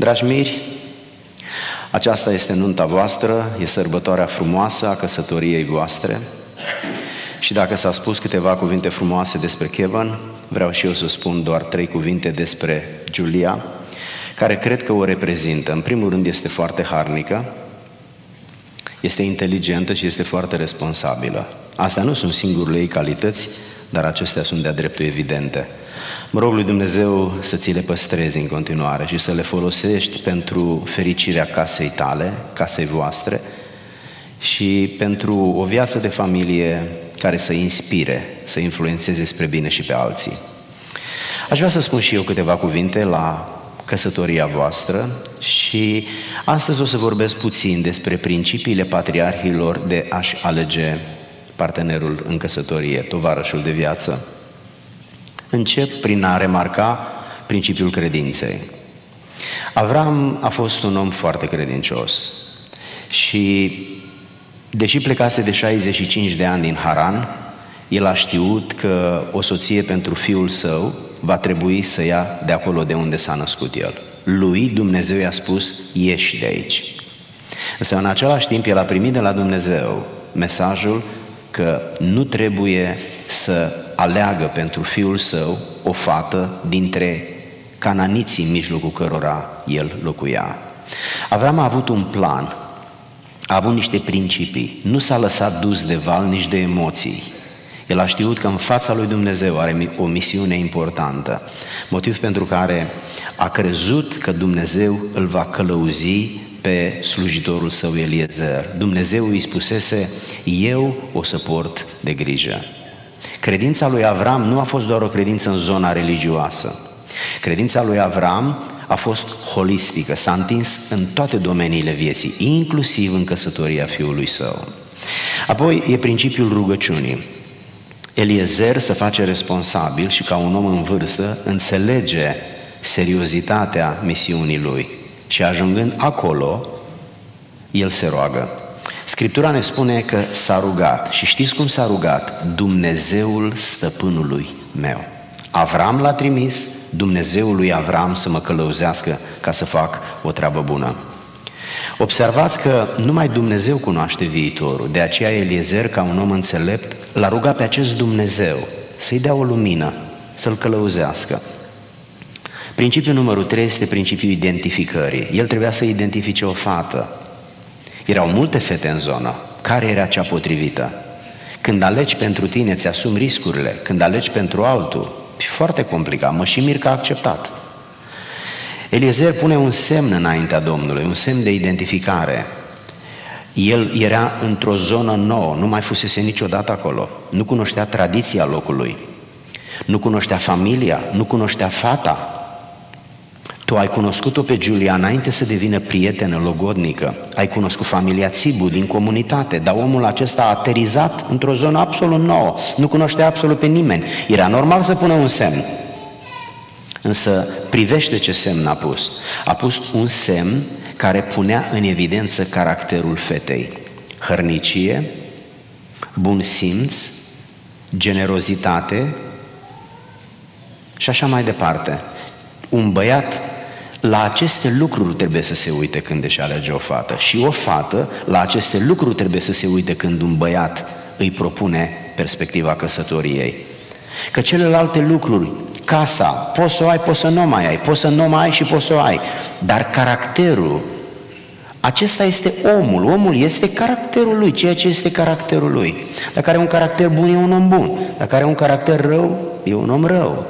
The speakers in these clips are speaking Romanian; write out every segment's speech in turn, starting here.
Dragi miri, aceasta este nunta voastră, e sărbătoarea frumoasă a căsătoriei voastre și dacă s-a spus câteva cuvinte frumoase despre Kevin, vreau și eu să spun doar trei cuvinte despre Julia, care cred că o reprezintă. În primul rând este foarte harnică, este inteligentă și este foarte responsabilă. Astea nu sunt singurele ei calități, dar acestea sunt de-a dreptul evidente. Mă rog lui Dumnezeu să ți le păstrezi în continuare și să le folosești pentru fericirea casei tale, casei voastre și pentru o viață de familie care să inspire, să influențeze spre bine și pe alții. Aș vrea să spun și eu câteva cuvinte la căsătoria voastră și astăzi o să vorbesc puțin despre principiile patriarhilor de a-și alege partenerul în căsătorie, tovarășul de viață. Încep prin a remarca principiul credinței. Avram a fost un om foarte credincios și deși plecase de 65 de ani din Haran, el a știut că o soție pentru fiul său va trebui să ia de acolo de unde s-a născut el. Lui Dumnezeu i-a spus, ieși de aici. Însă în același timp el a primit de la Dumnezeu mesajul că nu trebuie să aleagă pentru fiul său o fată dintre cananiții în mijlocul cărora el locuia. Avram a avut un plan, a avut niște principii, nu s-a lăsat dus de val, nici de emoții. El a știut că în fața lui Dumnezeu are o misiune importantă, motiv pentru care a crezut că Dumnezeu îl va călăuzi pe slujitorul său Eliezer. Dumnezeu îi spusese, eu o să port de grijă. Credința lui Avram nu a fost doar o credință în zona religioasă. Credința lui Avram a fost holistică, s-a întins în toate domeniile vieții, inclusiv în căsătoria fiului său. Apoi e principiul rugăciunii. Eliezer se face responsabil și ca un om în vârstă înțelege seriozitatea misiunii lui și ajungând acolo, el se roagă. Scriptura ne spune că s-a rugat și știți cum s-a rugat? Dumnezeul stăpânului meu. Avram l-a trimis, Dumnezeul lui Avram să mă călăuzească ca să fac o treabă bună. Observați că numai Dumnezeu cunoaște viitorul, de aceea Eliezer, ca un om înțelept, l-a rugat pe acest Dumnezeu să-i dea o lumină, să-l călăuzească. Principiul numărul 3 este principiul identificării. El trebuia să identifice o fată. Erau multe fete în zonă. Care era cea potrivită? Când alegi pentru tine, îți asumi riscurile. Când alegi pentru altul, e foarte complicat. Mă și mir că a acceptat. Eliezer pune un semn înaintea Domnului, un semn de identificare. El era într-o zonă nouă, nu mai fusese niciodată acolo, nu cunoștea tradiția locului, nu cunoștea familia, nu cunoștea fata. Tu ai cunoscut-o pe Giulia înainte să devină prietenă logodnică, ai cunoscut familia Țibu din comunitate, dar omul acesta a aterizat într-o zonă absolut nouă, nu cunoștea absolut pe nimeni. Era normal să pună un semn. Însă privește ce semn a pus. A pus un semn care punea în evidență caracterul fetei. Hărnicie, bun simț, generozitate și așa mai departe. Un băiat la aceste lucruri trebuie să se uite când își alege o fată și o fată la aceste lucruri trebuie să se uite când un băiat îi propune perspectiva căsătoriei. Că celelalte lucruri, casa, poți să o ai, poți să nu mai ai, poți să nu mai ai și poți să o ai, dar caracterul, acesta este omul, omul este caracterul lui, ceea ce este caracterul lui. Dacă are un caracter bun, e un om bun, dacă are un caracter rău, e un om rău.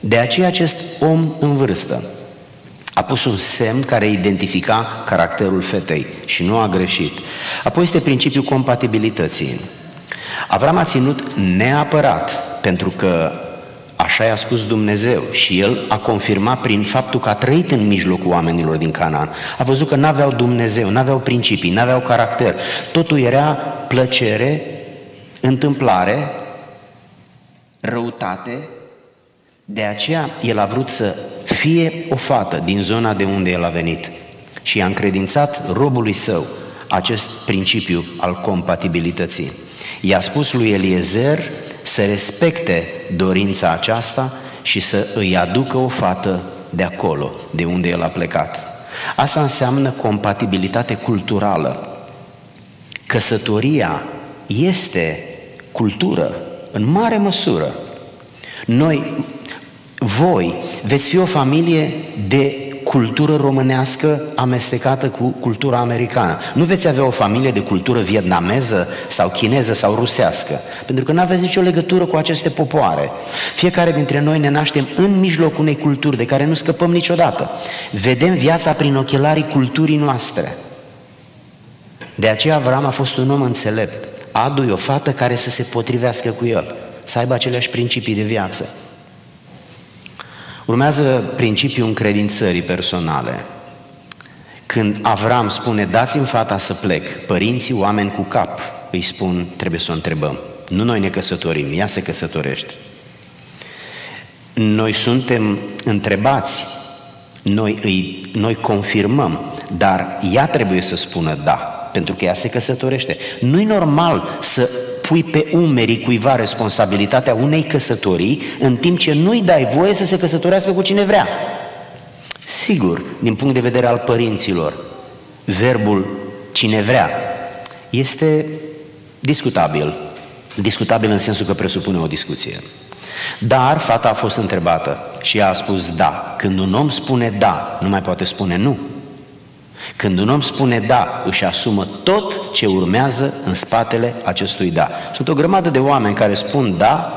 De aceea acest om în vârstă a pus un semn care identifica caracterul fetei și nu a greșit. Apoi este principiul compatibilității. Avram a ținut neapărat, pentru că așa i-a spus Dumnezeu și el a confirmat prin faptul că a trăit în mijlocul oamenilor din Canaan. A văzut că n-aveau Dumnezeu, n-aveau principii, n-aveau caracter. Totul era plăcere, întâmplare, răutate. De aceea el a vrut să fie o fată din zona de unde el a venit și i-a încredințat robului său acest principiu al compatibilității. I-a spus lui Eliezer să respecte dorința aceasta și să îi aducă o fată de acolo, de unde el a plecat. Asta înseamnă compatibilitate culturală. Căsătoria este cultură, în mare măsură. Noi, voi, veți fi o familie de cultură românească amestecată cu cultura americană. Nu veți avea o familie de cultură vietnameză sau chineză sau rusească, pentru că nu aveți nicio legătură cu aceste popoare. Fiecare dintre noi ne naștem în mijlocul unei culturi de care nu scăpăm niciodată. Vedem viața prin ochelarii culturii noastre. De aceea Avram a fost un om înțelept. Adu o fată care să se potrivească cu el, să aibă aceleași principii de viață. Urmează principiul încredințării personale. Când Avram spune, dați-mi fata să plec, părinții, oameni cu cap, îi spun, trebuie să o întrebăm. Nu noi ne căsătorim, ea se căsătorește. Noi suntem întrebați, noi, îi, noi confirmăm, dar ea trebuie să spună da, pentru că ea se căsătorește. Nu-i normal să pui pe umerii cuiva responsabilitatea unei căsătorii, în timp ce nu-i dai voie să se căsătorească cu cine vrea. Sigur, din punct de vedere al părinților, verbul cine vrea este discutabil. Discutabil în sensul că presupune o discuție. Dar fata a fost întrebată și ea a spus da. Când un om spune da, nu mai poate spune nu. Când un om spune da, își asumă tot ce urmează în spatele acestui da. Sunt o grămadă de oameni care spun da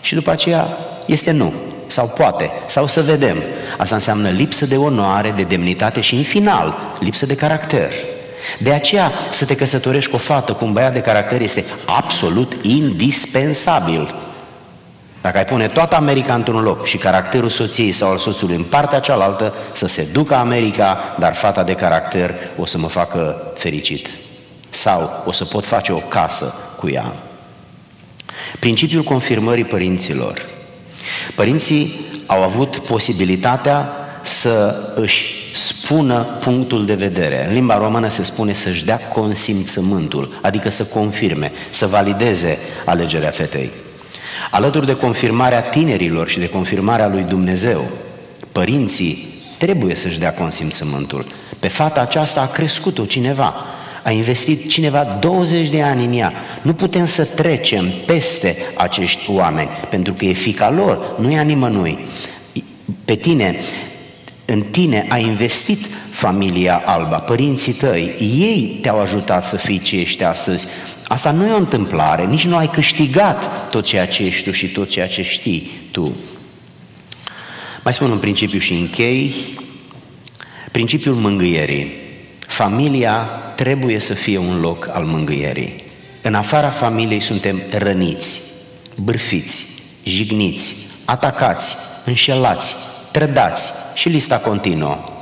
și după aceea este nu, sau poate, sau să vedem. Asta înseamnă lipsă de onoare, de demnitate și, în final, lipsă de caracter. De aceea, să te căsătorești cu o fată, cu un băiat de caracter, este absolut indispensabil. Dacă ai pune toată America într-un loc și caracterul soției sau al soțului în partea cealaltă, să se ducă America, dar fata de caracter o să mă facă fericit. Sau o să pot face o casă cu ea. Principiul confirmării părinților. Părinții au avut posibilitatea să își spună punctul de vedere. În limba română se spune să-și dea consimțământul, adică să confirme, să valideze alegerea fetei. Alături de confirmarea tinerilor și de confirmarea lui Dumnezeu, părinții trebuie să-și dea consimțământul. Pe fata aceasta a crescut-o cineva, a investit cineva 20 de ani în ea. Nu putem să trecem peste acești oameni, pentru că e fica lor, nu e a nimănui. Pe tine, în tine a investit familia alba, părinții tăi, ei te-au ajutat să fii ce ești astăzi. Asta nu e o întâmplare, nici nu ai câștigat tot ceea ce ești tu și tot ceea ce știi tu. Mai spun un principiu și închei, principiul mângâierii. Familia trebuie să fie un loc al mângâierii. În afara familiei suntem răniți, bârfiți, jigniți, atacați, înșelați, trădați și lista continuă.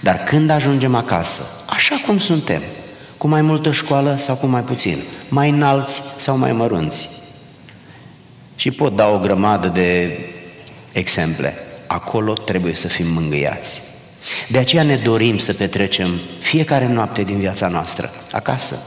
Dar când ajungem acasă, așa cum suntem, cu mai multă școală sau cu mai puțin, mai înalți sau mai mărunți. Și pot da o grămadă de exemple. Acolo trebuie să fim mângâiați. De aceea ne dorim să petrecem fiecare noapte din viața noastră acasă.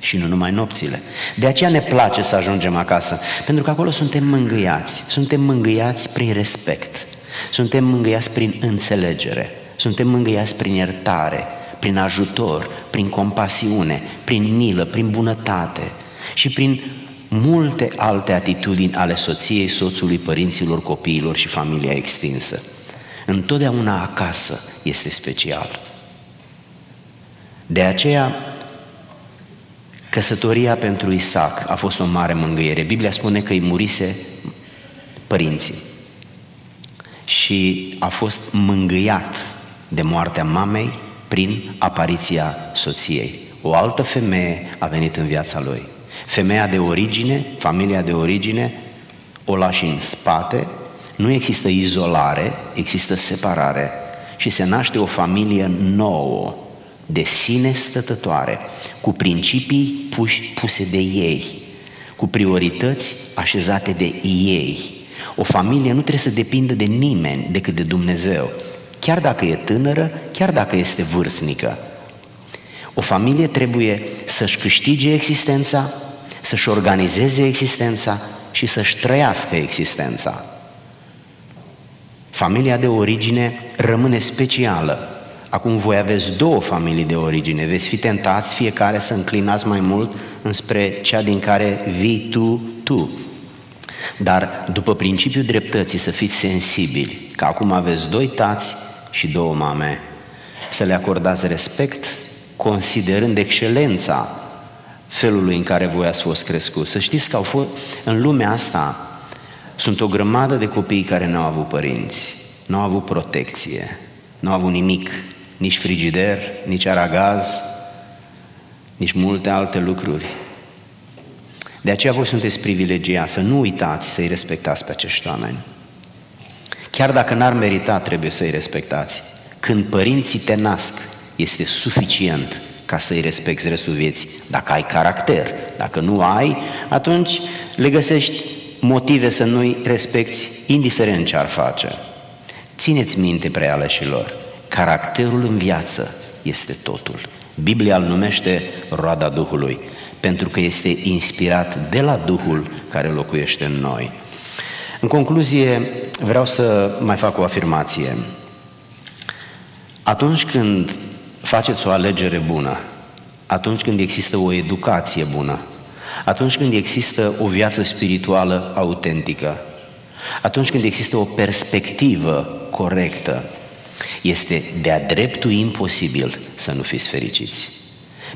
Și nu numai nopțile. De aceea ne place să ajungem acasă, pentru că acolo suntem mângâiați. Suntem mângâiați prin respect. Suntem mângâiați prin înțelegere. Suntem mângâiați prin iertare, prin ajutor, prin compasiune, prin milă, prin bunătate și prin multe alte atitudini ale soției, soțului, părinților, copiilor și familia extinsă. Întotdeauna acasă este special. De aceea, căsătoria pentru Isaac a fost o mare mângâiere. Biblia spune că îi murise părinții și a fost mângâiat de moartea mamei prin apariția soției. O altă femeie a venit în viața lui. Femeia de origine, familia de origine, o lași în spate, nu există izolare, există separare și se naște o familie nouă, de sine stătătoare, cu principii puși, puse de ei, cu priorități așezate de ei. O familie nu trebuie să depindă de nimeni decât de Dumnezeu chiar dacă e tânără, chiar dacă este vârstnică. O familie trebuie să-și câștige existența, să-și organizeze existența și să-și trăiască existența. Familia de origine rămâne specială. Acum voi aveți două familii de origine, veți fi tentați fiecare să înclinați mai mult înspre cea din care vii tu, tu. Dar după principiul dreptății să fiți sensibili, că acum aveți doi tați și două mame, să le acordați respect, considerând excelența felului în care voi ați fost crescut. Să știți că au fost, în lumea asta sunt o grămadă de copii care nu au avut părinți, nu au avut protecție, nu au avut nimic, nici frigider, nici aragaz, nici multe alte lucruri. De aceea voi sunteți privilegiați, să nu uitați să-i respectați pe acești oameni. Chiar dacă n-ar merita, trebuie să-i respectați. Când părinții te nasc, este suficient ca să-i respecti restul vieții. Dacă ai caracter, dacă nu ai, atunci le găsești motive să nu-i respecti, indiferent ce ar face. Țineți minte prealeșilor, caracterul în viață este totul. Biblia îl numește roada Duhului, pentru că este inspirat de la Duhul care locuiește în noi. În concluzie, vreau să mai fac o afirmație. Atunci când faceți o alegere bună, atunci când există o educație bună, atunci când există o viață spirituală autentică, atunci când există o perspectivă corectă, este de-a dreptul imposibil să nu fiți fericiți.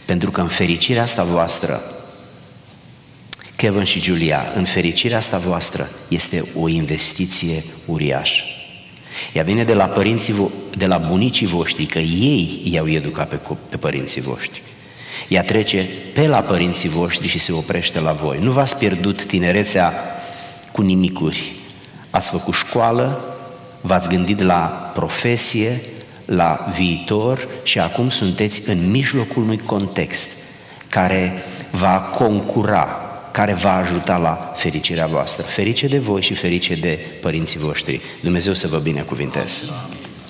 Pentru că în fericirea asta voastră, Kevin și Julia, în fericirea asta voastră este o investiție uriașă. Ea vine de la părinții, vo- de la bunicii voștri, că ei i-au educat pe, pe părinții voștri. Ea trece pe la părinții voștri și se oprește la voi. Nu v-ați pierdut tinerețea cu nimicuri. Ați făcut școală, v-ați gândit la profesie, la viitor și acum sunteți în mijlocul unui context care va concura, care va ajuta la fericirea voastră. Ferice de voi și ferice de părinții voștri. Dumnezeu să vă binecuvinteze.